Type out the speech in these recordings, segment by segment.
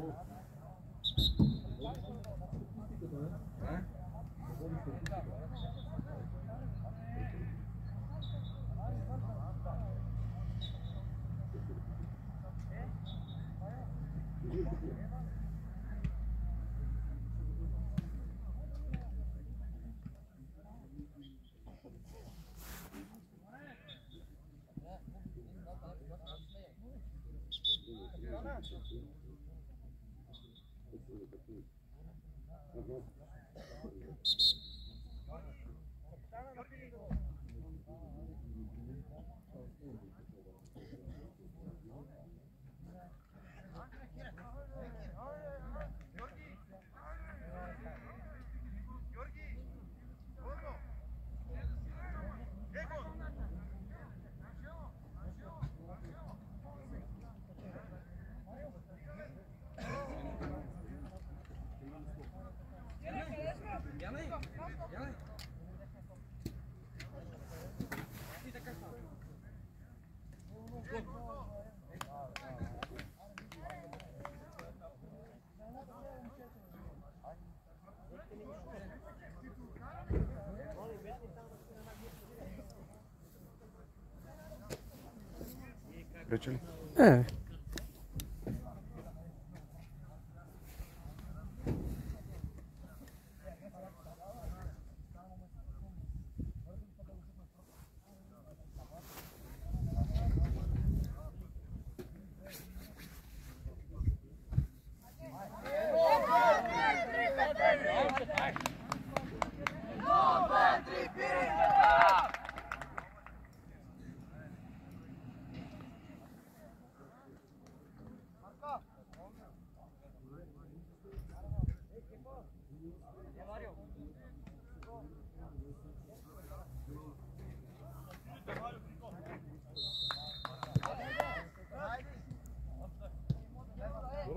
Oh. Ли? Е,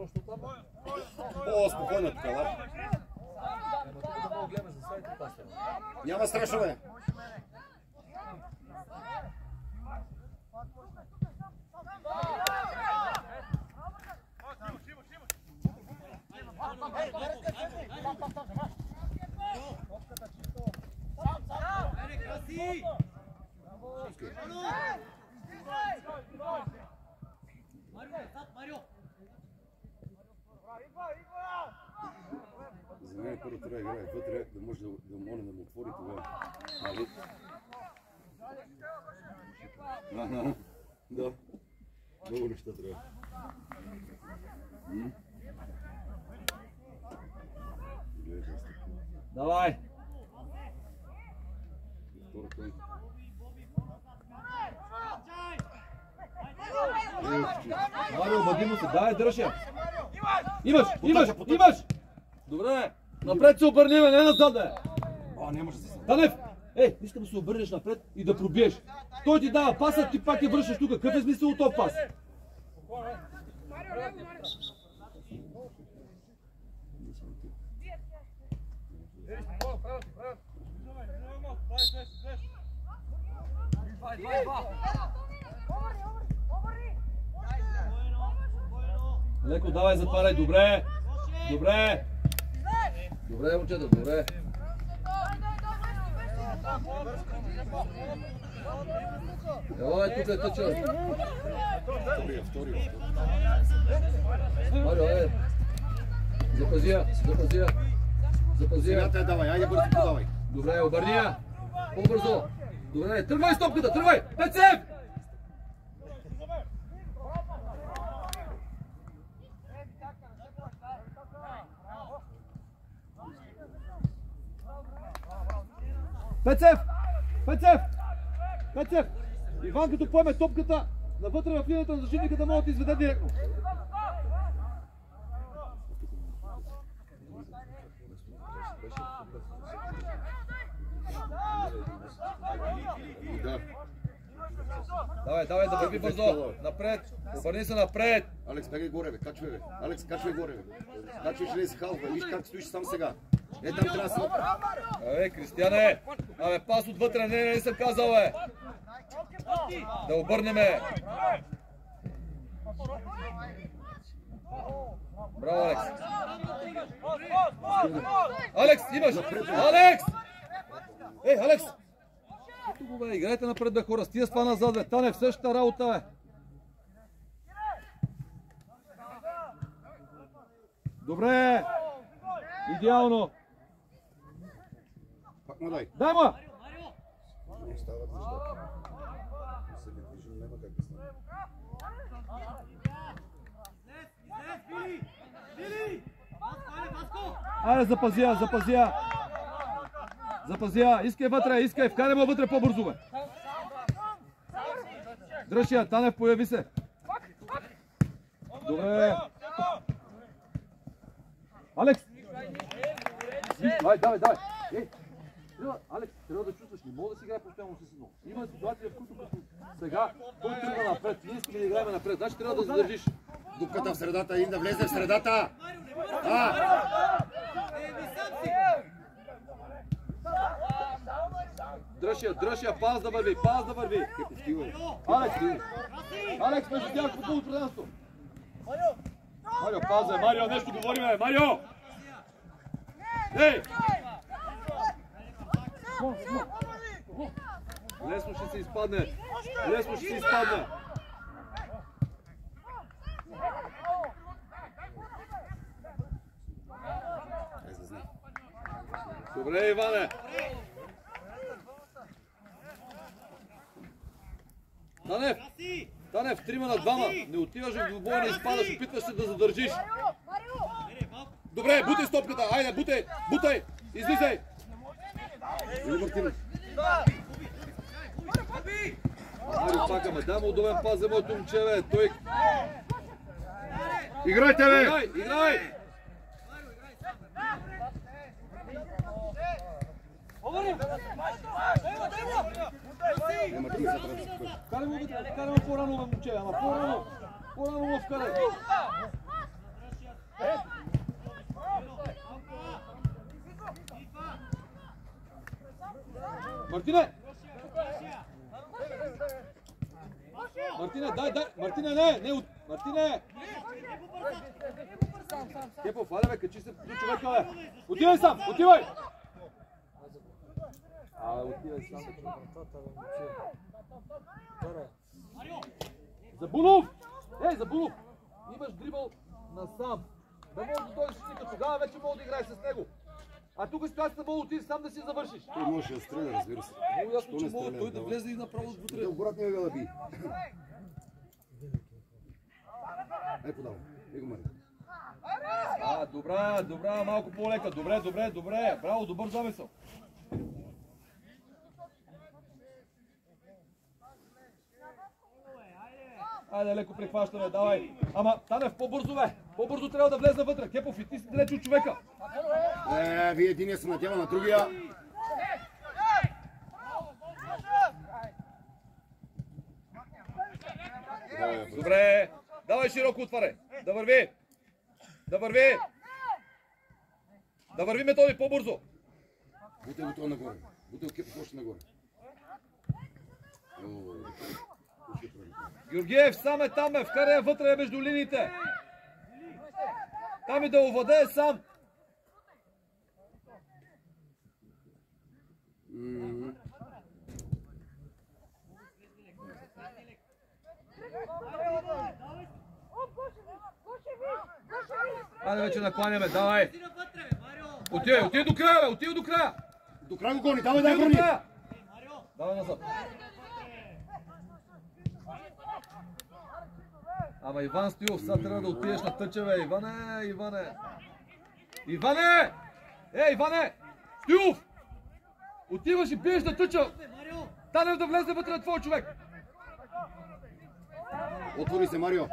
О, спокойно тук, да. Няма страшно, бе. За мен първо трябва да играе вътре, да може да, да моля да му отвори тогава. Нали? Ага, да. Много неща трябва. Давай! Марио, обади му се, дай, дръж я! Имаш, имаш, имаш! Добре, напред се обърни, бе, не назад, бе! А, не може да се Танев! Ей, искам да се обърнеш напред и да пробиеш. Той ти дава паса, ти пак я връщаш тук. Какъв е смисъл от този пас? Леко давай, затваряй. Добре. Добре. Добре, момчета, добре. Давай, тук е тъча. Втория, втория. Марио, е. Запази я, запази я. Запази я. Сега те давай, айде бързо подавай. Добре, обърни я. По-бързо. Добре, тръгвай стопката, тръгвай. Пецев! Пецев! Пецев! Пецев! Иван като поеме топката навътре в линията на защитника да може да изведе директно. Да. Давай, давай да върви бързо. Напред. Обърни се напред. Алекс, бегай горе, бе. Качвай, бе. Алекс, качвай горе, бе. Качваш ли си халф, бе. Виж как стоиш сам сега. Е, там трябва да се... Абе, Кристияне! Абе, пас отвътре, не, не, не съм казал, бе! Да обърнеме! Браво, Алекс. Алекс, имаш! Алекс! Ей, Алекс! Играйте напред, бе, хора. Стига с това назад, бе. Танев, същата работа, бе. Добре! Идеално! Пак му дай. Дай му! Не стават нещата. Не се движим, няма как да стане. Айде, запази я, запази. Искай вътре, искай. Вкарай му вътре по-бързо, бе. Дръж я, Танев, появи се. Добре. Алекс! Давай, давай, давай. Ей, трябва, Алекс, трябва да чувстваш, не мога да си играе постоянно с едно. Има ситуация, в които като сега, той тръгва напред, ние искаме да играем напред, значи трябва да задържиш. Дупката в средата, един да влезе в средата. А, Дръж я, дръж я, паз да върви, паз да върви. Алекс, Алекс, между тях футбол пространство. Марио, паза, Марио, нещо говориме, Марио! Ей! Лесно ще се изпадне. Лесно ще се изпадне. Добре, Иване. Танев! Танев, трима на двама. Не отиваш в двубой, не изпадаш, опитваш се да задържиш. Добре, бутай стопката, айде, бутай, бутай, излизай. Или Мартинов. Марио пакаме, дай му удобен пас за моето момче, бе. Той... Играйте, бе! Играй, играй! Е, се. Карай му, вътре, карай му по-рано, бе, момче, ама по-рано. По-рано му вкарай. Мартине! Мартине, дай, дай! Мартине, не! Не, от... Мартине! Кепов, аля бе, качи се до човека, бе! Отивай сам, отивай! А, отивай сам. Забунов! Ей, Забунов! Имаш дрибъл насам. Да можеш да дойдеш тогава вече мога да играеш с него. А тук ситуацията мога да отидеш сам да си завършиш. Той можеше да стреля, разбира се. Много ясно, че мога той да да. влезе и направо вътре. Той обратно е да би. Ай, подавай. Его, Марио. А, добра, добра, малко по-лека. Добре, добре, добре. Браво, добър замисъл. Айде, леко прихващаме, давай. Ама, Танев, по-бързо, бе. По-бързо трябва да влезе вътре. Кепов, и ти си далеч от човека. Е, вие единия се надява на другия. Добре. Давай широко отваряй. Да върви. Да върви. Да върви методи по-бързо. Бутай го това нагоре. Бутай го кепов още нагоре. О, прави. Георгиев, сам е там, е. Вкарай я вътре между линиите. Там и да овладее сам. Айде вече накланяме, давай. Отивай, отивай до края, отивай до края. До края го гони, давай, брони. края. Давай назад. Ама Иван Стоилов, сега трябва да отидеш на тъча, бе. Иване, Иване. Иване! Е, Иване! Стоилов! Отиваш и биеш на тъча. Танев да влезе вътре на твой човек. Отвори се, Марио.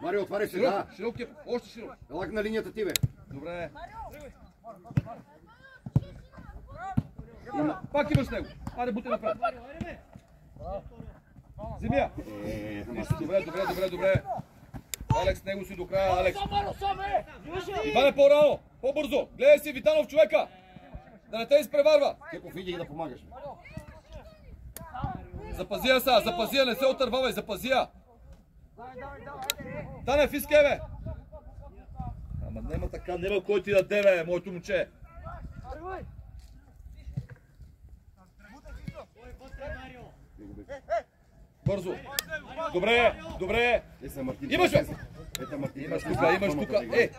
Марио, отваряй се, да. широк е, още широк. Елак на линията ти, бе. Добре. Пак имаш него. Айде, бутай напред. Земя. Е, ама Добре, добре, добре, добре. Алекс, него си до края, Алекс. Иване, по-рано, по-бързо. Гледай си Витанов човека. Да не те изпреварва. Кепов, иди да помагаш. бе. Запази я сега, запази я, не се отървавай, запази я. Танев, искай, бе. Ама нема така, нема кой ти да деве, моето момче. Бързо. Добре, добре. Имаш, бе. Имаш тука, имаш тука. Е,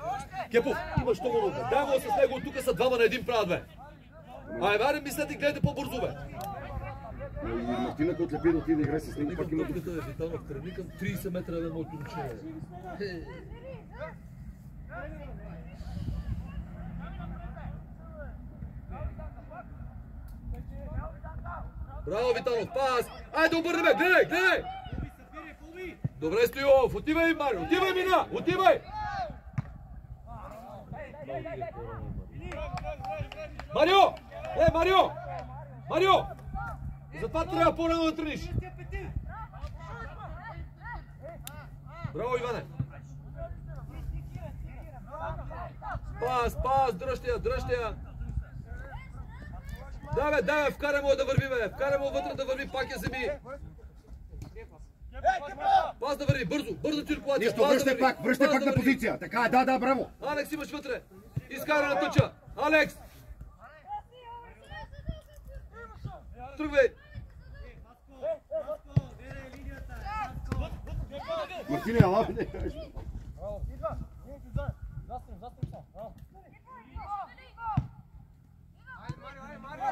Кепов, имаш много много. Дай го с него, тук са двама на един правят, бе. Ай, варе, мислете, гледайте по-бързо, бе. И Мартина, ако отлепи да отиде да играе с него, пак има Тук е Витанов, тръгни към 30 метра, бе, моето момче. Браво, Витанов, пас! Айде, обърни ме, гледай, гледай! Добре, Стоилов, отивай, Марио, отивай, Мина, отивай! Марио! Е, Марио! Марио! Затова трябва по-рано да трениш. Браво, Иване! Пас, пас, дръжте я, дръжте я! Да, бе, да, бе, вкарай му да върви, бе! Вкарай му вътре да върви, пак я земи! Пас да върви, бързо, бързо циркулация! Нищо, връщай пак, връщай пак на позиция. Така е, да, да, браво. Алекс имаш вътре! Изкара на тъча! Алекс! Тръгвай! Мартине, ала, не кажеш.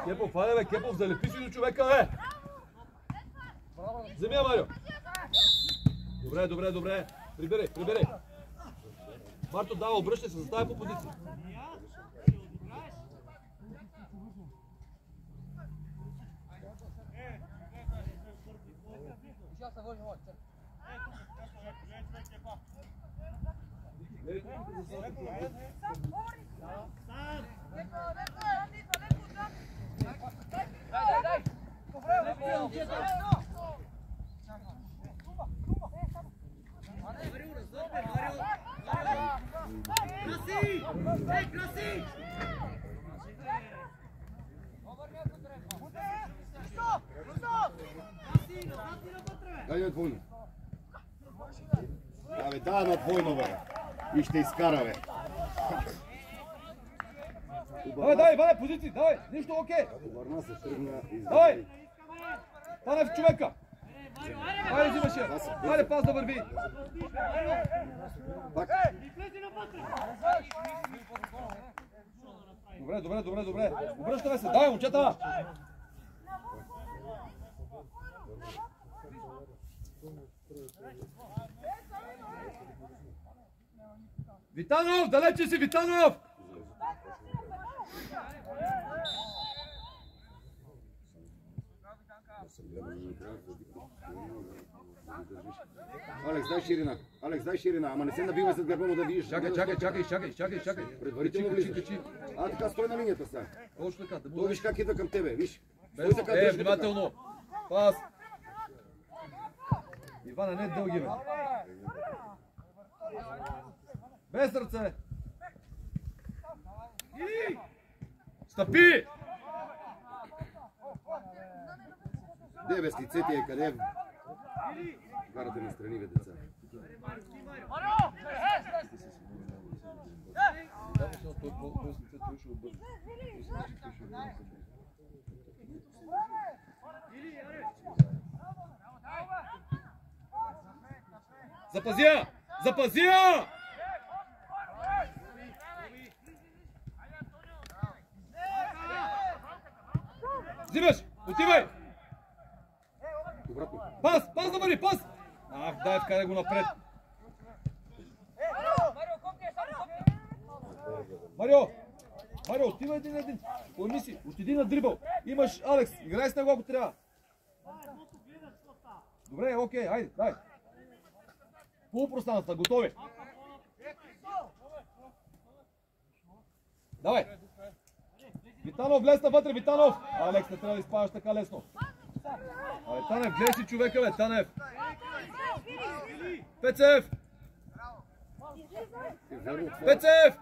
Кепов, хайде бе, Кепов, залепи си до човека, бе! Вземи я, Марио! Добре, добре, добре. Прибери, прибери. Марто дава, обръщай се, заставя по позиция. Дай на двойно. Абе, да, на двойно, бе. И ще изкара, бе. Давай, давай, Иване, позиции, давай, нищо окей. Върна се тръгна и Давай! Пане в човека! Хайде, взимаш я! Хайде, пас да върви! Пак. Добре, добре, добре, добре. Обръщаме се, давай, момчета! Витанов, далече си, Витанов! Алекс, дай ширина. Алекс, дай ширина. Ама не се набивай зад гърба му да видиш. Чакай, чакай, чакай, чакай, чакай, чакай. Предварително влизаш. А, така, стой на линията сега. Точно така, Той виж как идва към тебе, виж. Стой така, Е, внимателно! Пас! Ивана, не дълги, бе. Без ръце! Стъпи! Де бе, лицете е къде? Карате настрани, бе, деца. Запази я! Запази я! Отивай! Обратно. Пас! Пас да бъде! Пас! Ах, дай, вкарай го напред! Марио! Марио, отивай един на един! Пойми си, отиди на дрибъл! Имаш Алекс, играй с него ако трябва! Добре, окей, айде, дай! Полупространства, готови! Давай! Витанов, влез навътре, Витанов! Алекс, не трябва да изпадаш така лесно. Абе, Танев, гледай си човека, бе, Танев! Пецев! Пецев!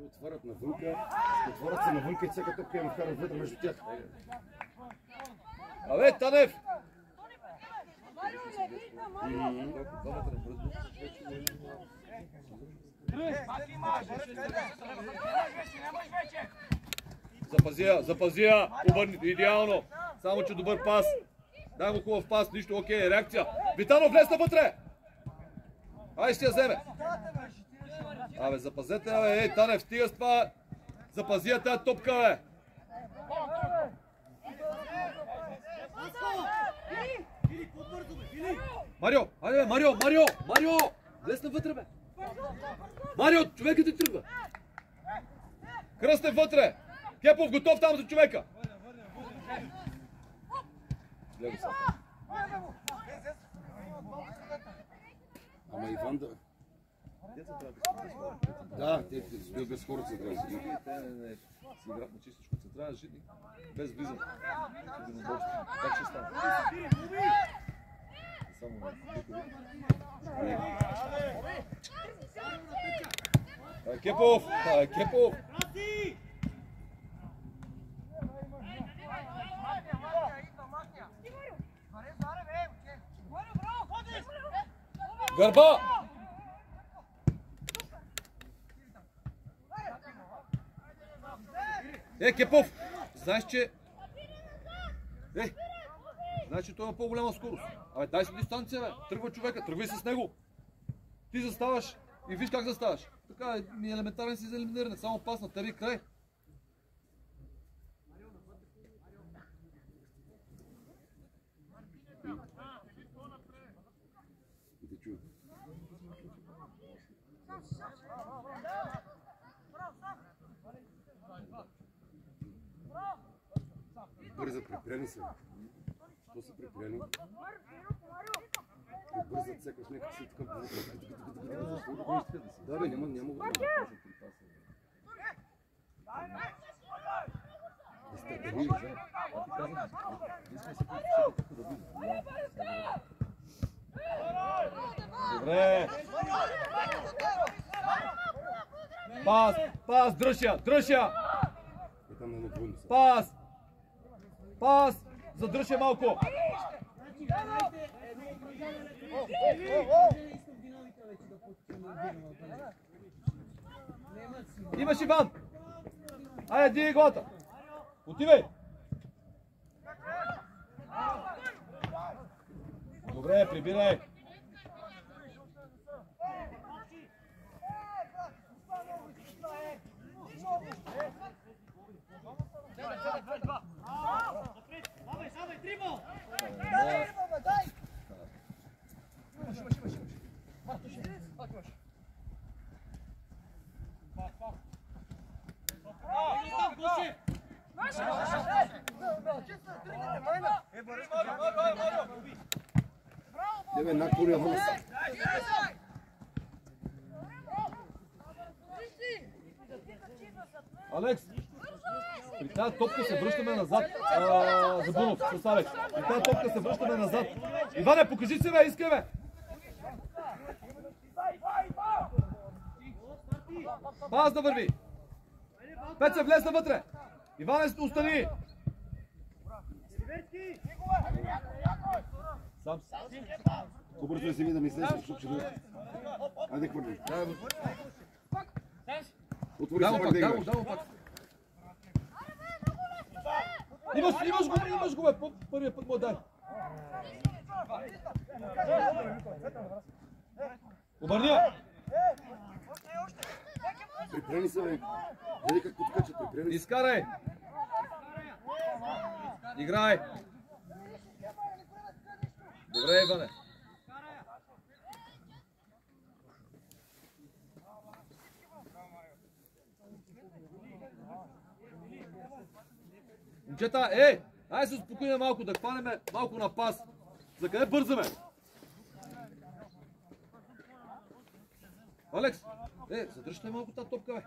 те отварят навънка, отварят се навънка и всяка топка я вкарат вътре между тях. Абе, Танев! Запази я, запази обърни, идеално. Само, че добър пас. Дай му хубав пас, нищо, окей, реакция. Витанов, влез навътре! Ай, ще я вземе. Абе, запазете, абе, ей, Танев, стига с това. Запази я тази топка, бе. Марио, айде, бе, Марио, Марио, Марио! Влез навътре, бе. Марио, човекът ти тръгва. Кръстев вътре. Кепов готов там за човека. Гледай сега. Ама Иван да... Да, те стоят без да си. Те си играят на чистичко. Централен защитник. Без единоборство. Как ще стане? Само Кепов! Ай, Кепов! Гърба! Е, Кепов! Знаеш, че... Е! Знаеш, че той има по-голяма скорост. Абе, дай си дистанция, бе. Тръгва човека, тръгвай с него. Ти заставаш и виж как заставаш. Така е, ми е елементарен си за елиминиране. Само пас на тебе и край. Бързат, припрени се. Що са припрени? Бързат, сякаш някак си така... Да, бе, няма, няма го. Добре. Пас, пас, дръж я, дръж я. Пас! Пас! Задръж малко! Имаш Иван! Айде, диги главата! Отивай! Добре, прибирай! Тебе, наклоня въз. Алекс! При тази топка се връщаме назад. А, за Бунов с Алекс. При тази топка се връщаме назад. Иване, покажи се, бе, искай, бе! Пас да върви! Пеце, влез навътре! Иване, остани! Сам да си ми да мислиш, защото ще дойде. Айде, хвърли. Отвори се пак да играеш. Имаш, имаш го, имаш го, бе, по- първия път му дай. Обърни я! Припрени се, бе. Гледай как подкачат, припрени се. Изкарай! Играй! Добре, Иване. Момчета, ей! Ай се успокоим малко, да хванем малко на пас. За къде бързаме? Алекс, е, задръжте малко тази топка, бе.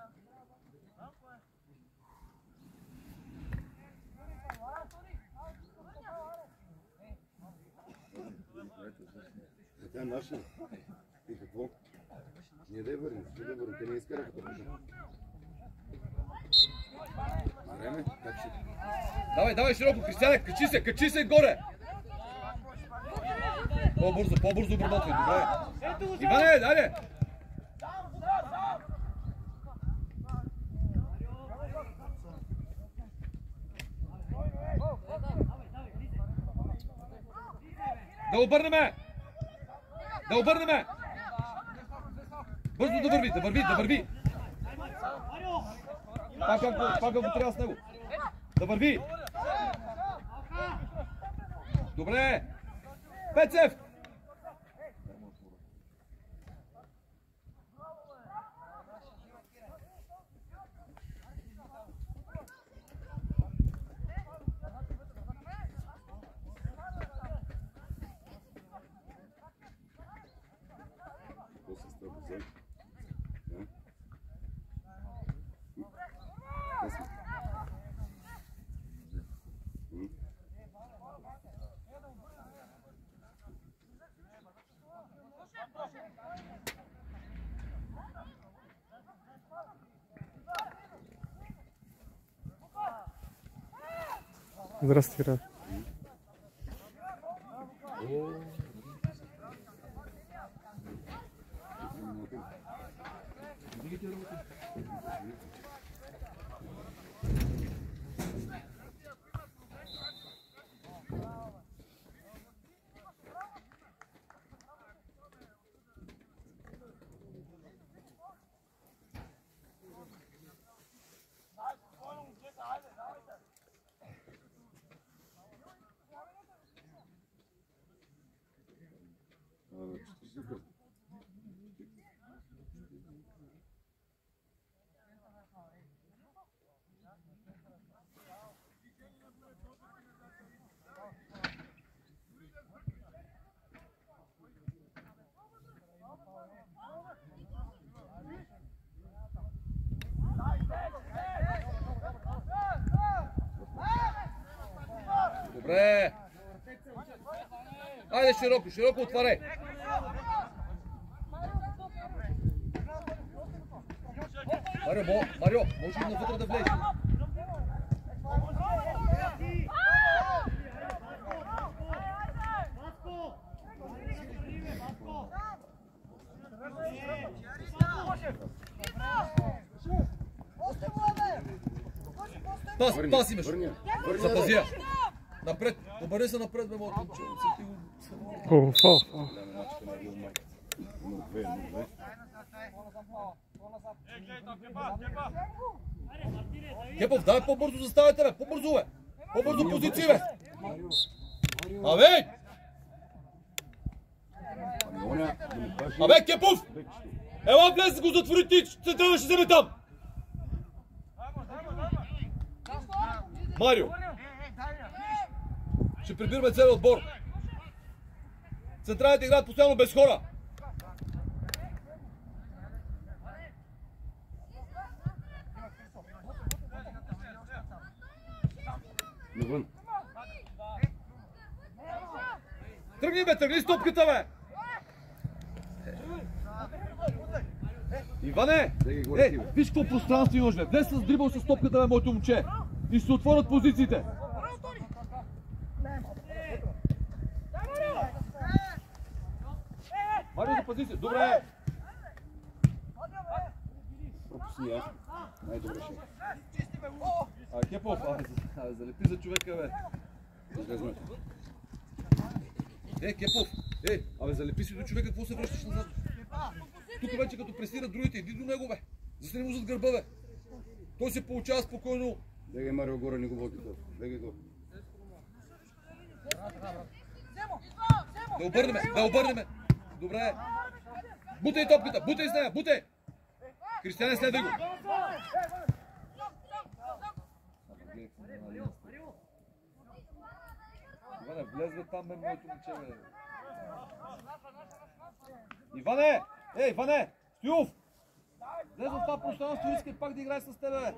Е, Тя е наша. И какво? Ние да я върнем, ще да я върнем. Те не изкараха топката. Давай, давай широко, Кристиане, качи се, качи се горе! По-бързо, по-бързо обработвай, добре. Иване, даде! Да обърнеме! Да обърнеме! Бързо да върви, да върви, да върви! Пак ако, трябва с него. Да върви! Добре! Пецев! Здравствуйте, Рад. Добре! Айде широко, широко отваряй! Марио, Марио, може ли навътре да влезеш? Пас, пас имаш! Запази я! Напред! Обърни се напред, бе, моето момче. Усети го. О, фал, фал. Голяма мачка на Рил Майк. Но две, но две. Кепов, дай по-бързо заставайте, бе! По-бързо, бе! По-бързо позиции, бе! Абе! Абе, Кепов! Ела, влез, го затвори ти, централен ще вземе там! Марио! Ще прибираме целият отбор. Централните играят постоянно без хора. Навън. Тръгни, бе, тръгни с топката, бе! Иване! Е, виж какво пространство имаш, бе! Влез с дрибъл с топката, бе, моето момче! И ще се отворят позициите! Марио, запази се! Добре! Пропусни я. Най-добре ще. А, Кепов, а, а, залепи за човека, бе! Излезме. Е, Кепов! Е, абе, залепи си до човека, какво се връщаш назад? Тук вече като пресират другите, иди до него, бе! Застани му зад гърба, бе! Той се получава спокойно. Ги Марио горе, не го води то. Дай ги го. Да обърнеме, да обърнеме. Добре. Бутай топката, бутай с нея, бутай. Кристияне, следвай го. Иване, влезе там, бе, моето момче, бе. Иване! Ей, Иване! Стоюв! Влез в това пространство и искай пак да играе с тебе, бе.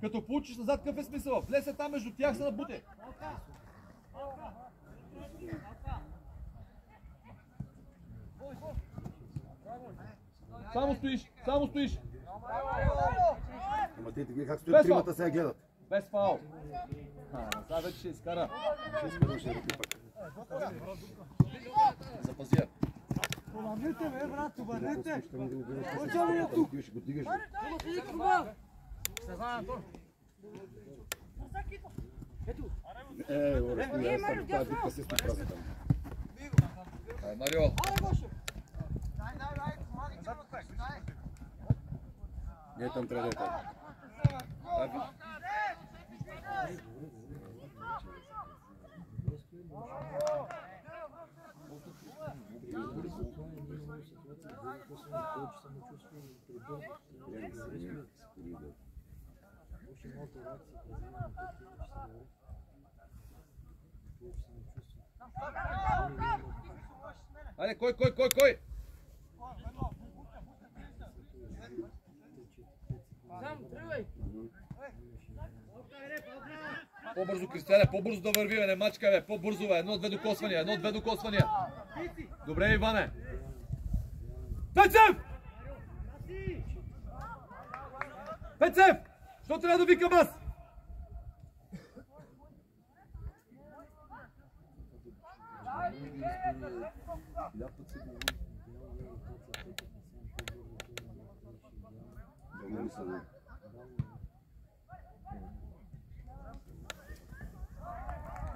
Като получиш назад, какъв е смисъл? Влез е там между тях, се набуте. Само стоиш, само стоиш. Ама те как стоят тримата сега гледат. Без фаул. Сега вече ще изкара. Ще изкарам, ще ръки пак. Запази я. Обърнете, бе, брат, обърнете! Ще. Отиваме ли от тук? Ти ще го дигаш. бе. Е, оре, я там тази битка се стои празна там. Марио. Не, там трябва да е така. Ай, ви- Айде, кой, кой, кой, кой? По-бързо, Кристиане, по-бързо да върви, бе, не мачкай, бе, по-бързо, бе, едно-две докосвания, едно-две докосвания. Добре, Иване. Пецев! Пецев! Що трябва да викам аз? Да не мисля, да.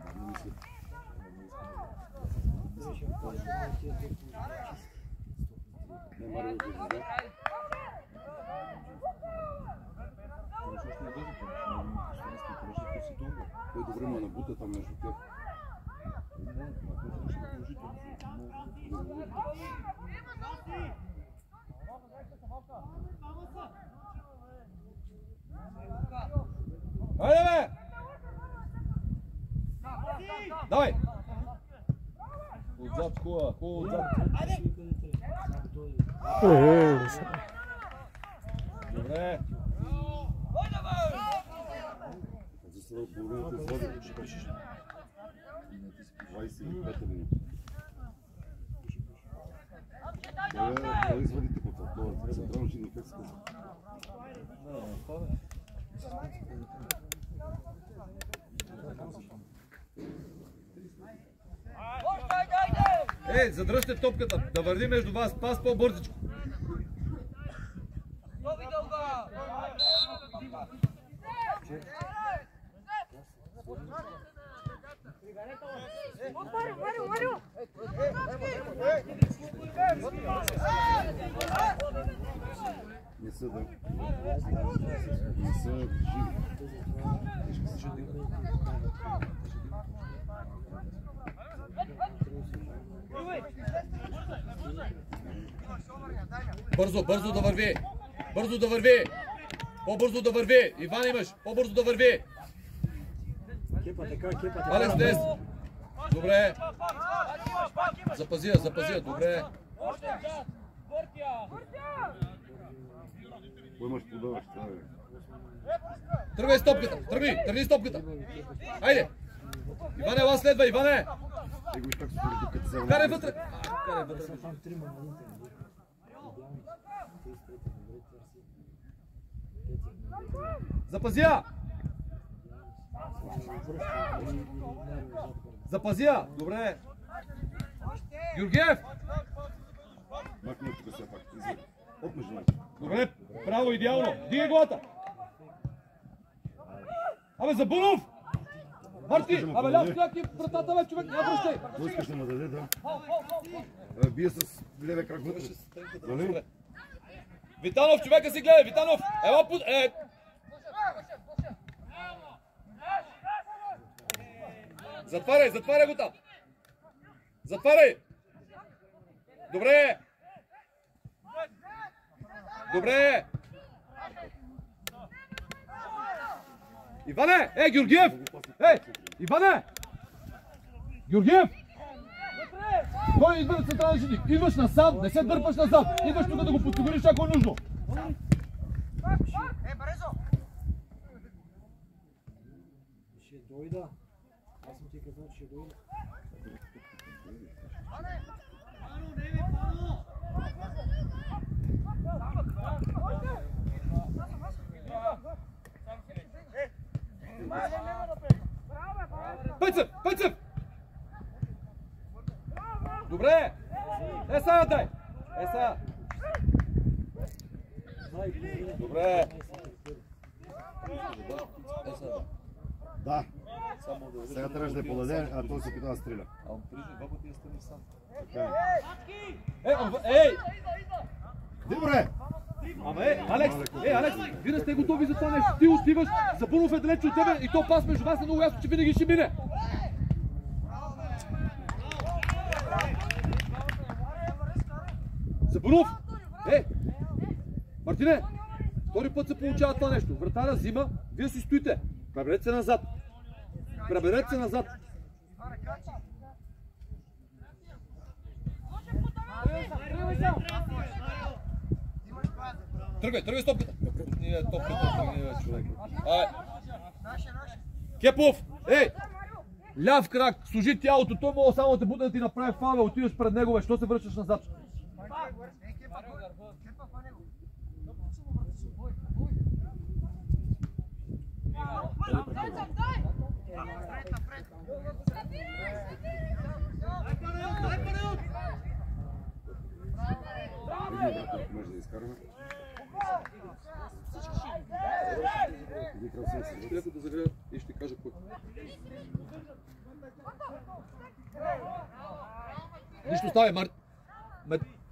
Да не мисля. Не, Марио, да. Той добре ма набута там между тях. Айде, бе! Давай! Отзад, хубава, хубава отзад. Е, сега. Добре. За сега половината извади. 25 минути. Да, да извади тук от това. Централно ще ни как се казва. Ей, задръжте топката, да върви между вас, пас по-бързичко. Не са да. Не са живи. Бързо, бързо да върви. Бързо да върви. По-бързо да върви. Иван имаш, по-бързо да върви. Алекс, дес. Добре. Запази я, запази я, добре. Кой имаш подаваш? Е. Тръгвай с топката, тръгни, тръгни с топката. Айде. Иване, вас следва, Иване. Те го как се дори докато се Карай вътре. Карай вътре. Запази я. Запази я. Добре. Георгиев. Махни от тук все пак. Нас. Добре, право, идеално. Дигай главата. Абе, Забунов! Марти, абе, ляв кляк и вратата, бе, човек, не връщай. Искаш да ме даде, да? А, Бие с левия крак вътре. Нали? Витанов, човека си гледай, Витанов! Ела под... Е... Затваряй, затваряй го там! Затваряй! Добре! Добре! Иване! Е, Георгиев! Е, Иване! Георгиев! Кой идва на централен защитник? Идваш насам, не се дърпаш назад. Идваш тук да го подсигуриш, ако е нужно. Ще дойда. Аз съм ти казал, че ще дойда. Пъцев! Пъцев! Добре! Е сега дай! Е сега! Добре! Е сега. Да. Сега трябваше да подаде, а той се опитва да стреля. А он прижи два пъти е стани сам. Така е. Е, ей! Добре! Ама е, Алекс, е, Алекс, вие не сте готови за това нещо. Ти отиваш, Забунов е далеч от тебе и то пас между вас е много ясно, че винаги ще мине. Забунов! Е! Мартине! Втори път се получава това нещо. Вратаря взима, вие си стоите. Преберете се назад. Преберете се назад. Тръгвай, тръгвай с топката. Ние топката, тръгне, човек. Ай. Кепов! Ей! Ляв крак, служи тялото, той мога само да те бутне да ти направи фава, отиваш пред него, бе, що се връщаш назад? Иди, брат, ако може да изкараме. Иди, красиво си. Трябва да загрея и ще кажа кой. Нищо ставай, Мар...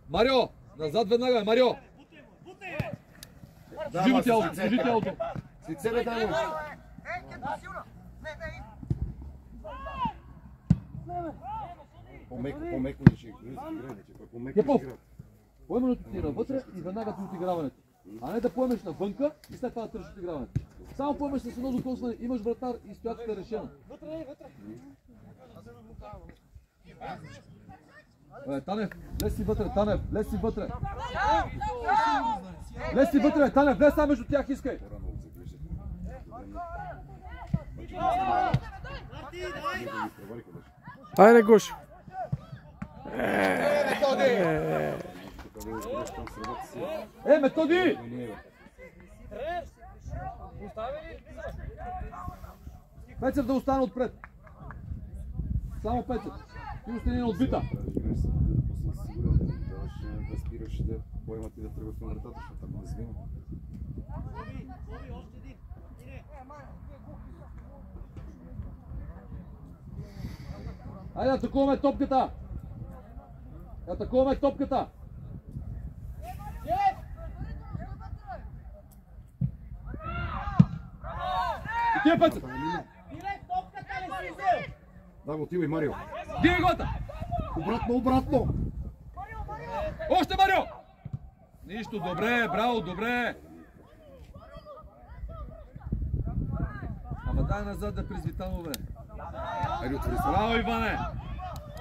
Марио! Назад веднага, Марио! Служи го тялото, служи тялото. С лице, бе, дай му. По-меко, по-меко да ще играе, Кепов. Поемането ти е навътре и веднага ти отиграването. А не да поемеш навънка и след това да търсиш отиграването. Само поемеш с едно докосване, имаш вратар и стоячката е решена. Е, Танев, влез си вътре, Танев, влез си вътре. Влез си вътре, Танев, влез там между тях, искай. Айде, Гош. Е, методи! Пецев да остане отпред. Само Пецев. Ти остани на отбита. Трябва да играеш с- да после си сигурен, да даваш, да спираш, да поемат и да тръгват към вратата, защото там не сгъна. Хайде, атакуваме топката! Атакуваме топката! И тия Пецев! Да, го отивай, Марио. Дигай глата! Обратно, обратно! Още Марио! Нищо, добре, браво, добре! Ама дай назад да призвитamo, бе. Айде, отвори се. Браво, Иване!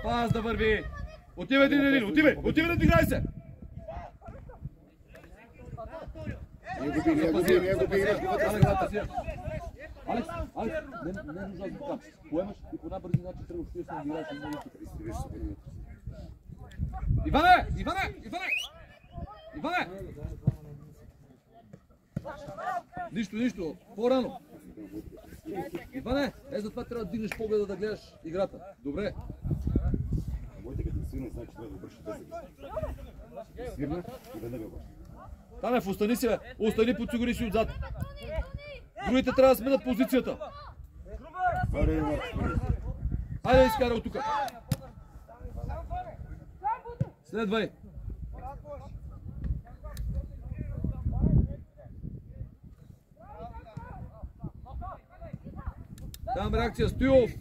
Пас да върви! Отивай един един, отивай! Отивай, надиграй се! Ние го би, ние го би, ние го би, играш го вътре в средата. Алекс, Алекс, не, не нужда да така. Поемаш и по най-бързи начин тръгваш, ти да играеш и много Изтривиш супер минута. Иване! Иване! Иване! Иване! Нищо, нищо. По-рано. Иване, е затова трябва да дигнеш погледа да гледаш играта. Добре. Моите като свирна, знае, че трябва да обръща без да Свирна и веднага обръща. Танев, остани се, бе. Остани, подсигури си отзад. Другите трябва да сменят позицията. Аре, Марко. Хайде да изкара от тук. Следвай. Там реакция Стоилов.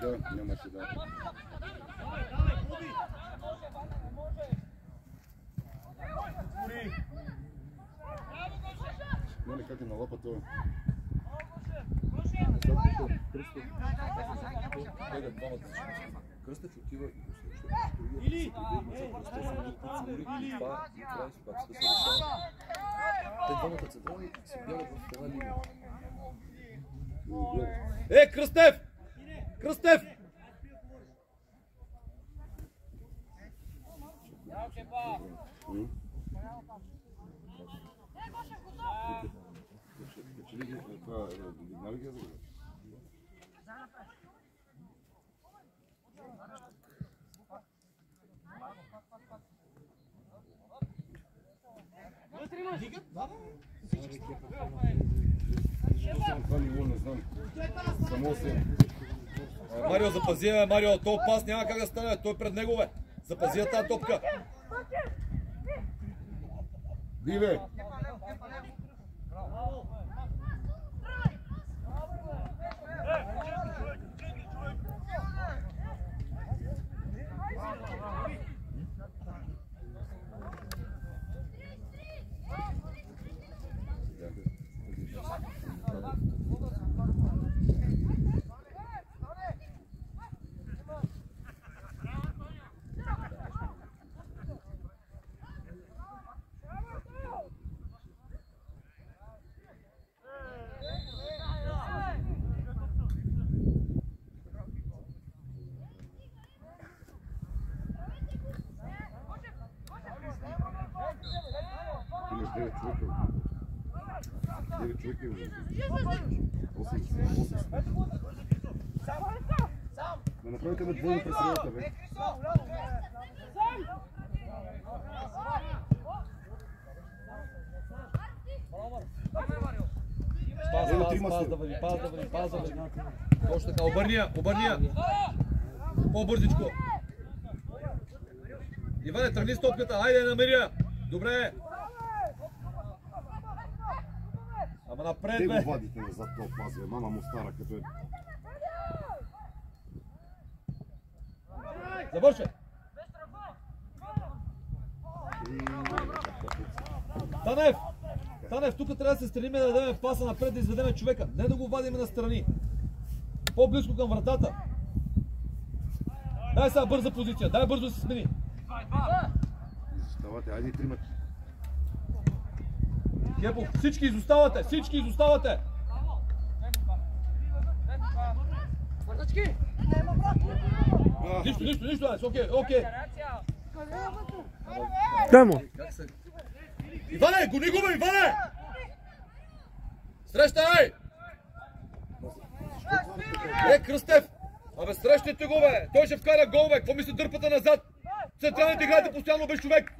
Да, нямаше да. Мене как е на лапа това? Кръстев отива и го срещу. Или! Това и край ситуацията се решава. Те двамата централни си бягат в една линия. Е, Кръстев! Кръстев! Че ли ги- това е, видна ли ги я загубя? Това ниво не знам. Само се. Е, Марио, запази я, Марио, то пас няма как да стане, той пред него, бе. Запази я тази топка. Диве! Имаш 9 човека. 9 човека имаш. 8 8 На двойно през средата, бе. Трима пас са. да. Точно така, обърни я, обърни я. По-бързичко. Иване, тръгни с топката, айде, намери я. Добре. Ама напред, Те го бе. вадите назад това паз, бе. Мама му стара, като е... Завършай. Танев! Танев, тук трябва да се стремим да дадем паса напред, да изведем човека. Не да го вадим настрани. По-близко към вратата. Дай сега бърза позиция, дай бързо да се смени. Защитавате, айде тримата. Кепов, всички изоставате, всички изоставате. Нищо, нищо, нищо, Алекс, окей, окей. Дай. Иване, гони го Иване! Срещай! Е, Кръстев! Абе, срещайте го, бе! Той ще вкара гол, бе! Какво ми се дърпате назад? Централните играете постоянно без човек!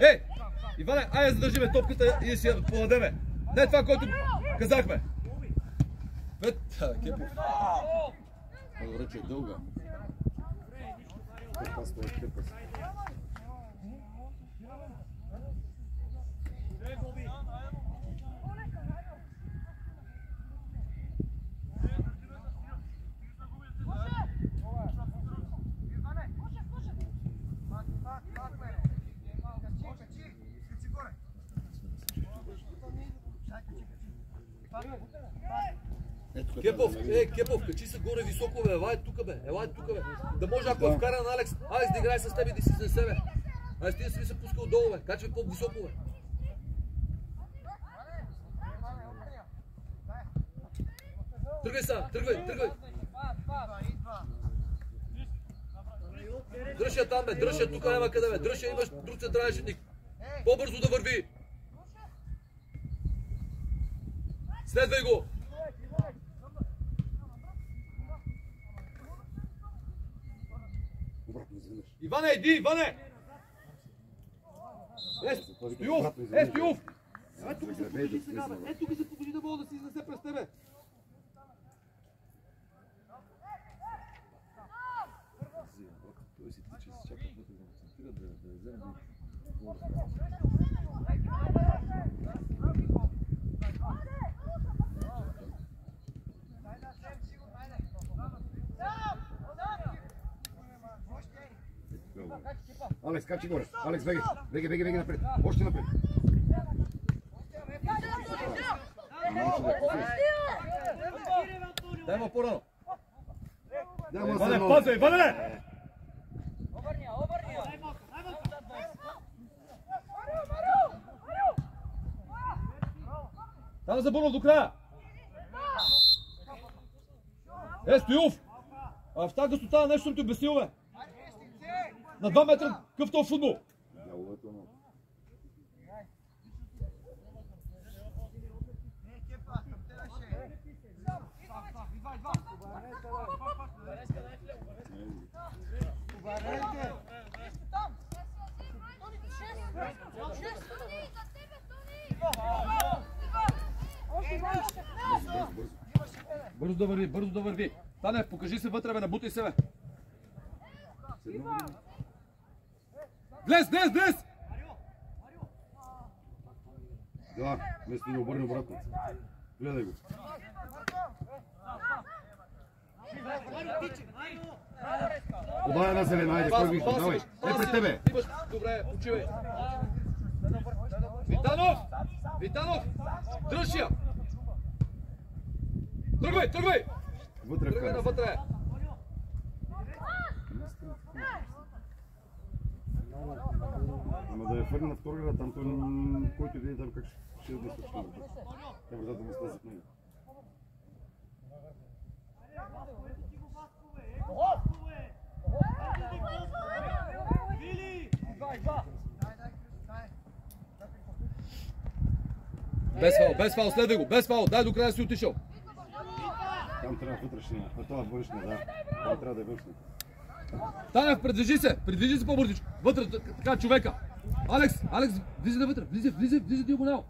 Е! Иване, айде задържиме топката и да си я подадеме. Не това, което казахме. Пет, Кепов. Добре, че е дълга. Пет пас, Кепов, е, Кепов, качи се горе високо, бе, елай тук, бе, елай тук, бе. Да може, ако е вкара на Алекс, Алекс да играе с теб и да си снесе, бе. Алекс, ти да си се пуска отдолу, бе, качвай по-високо, бе. Тръгвай сега, тръгвай, тръгвай. Дръж я там, бе, дръж я тук, няма къде, бе. Дръж я, имаш друг централен защитник. По-бързо да върви. Следвай го. Обратно изведнъж. Иване, иди, Иване! Е, Стоюв! Е, Стоюв! Е, тук се покажи сега, бе. Е, тук се покажи да мога да си изнесе през тебе. Той си тича, си чака вътре да го центрира, да, да я вземе да Алекс, качи горе. Алекс, беги. Беги, беги, беги напред. Още напред. Е Дай му по-рано. Да, ма Иване, пазвай, Иване! Там за Бунов до края. Е, Стоюв! А в тази гъстота нещо съм ти обяснил, бе. На 2 метра къвто футбол. Бързо да върви, бързо да върви. Тане, покажи се вътре, бе, набутай се, бе. Иван! Влез, влез, влез! Да, вместо да обърне обратно. Гледай го. Подай една зелена, айде, кой вижда, давай. Е при тебе. Имаш, добре, почивай. Витанов! Витанов! Дръж я! Тръгвай, тръгвай! Вътре Тръгвай вкара. навътре! Ама да я фърне на втора град, там той, м, който иде там как ще- ще да се случи. Тя вратата му става зад него. Без фал, без фал, следвай го, без фал, дай до края си отишъл. Там трябва вътрешния, а това външния, да. Там трябва да е външния. Танев, придвижи се, придвижи се по-бързичко. Вътре, така, човека. Алекс, Алекс, влизай навътре, влизай, влизай, влизай диагонал.